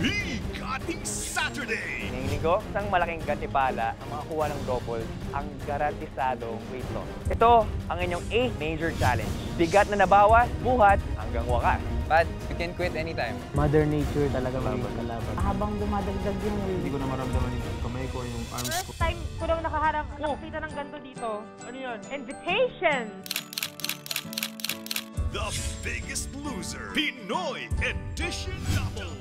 Bigating Saturday! Ngayong linggo, isang malaking gantimpala ang mga kuha ng double ang garantisadong weight loss. Ito ang inyong 8 major challenge. Bigat na nabawas, buhat hanggang wakas. But you can quit anytime. Mother Nature talaga maging kalaban. Habang dumadagdag yung weight. Hindi ko na maramdaman yung kamay ko, yung arms ko. First time ko lang nakaharap, nakakita ng ganto dito. Ano yun? Invitation! The biggest loser, Pinoy Edition Double!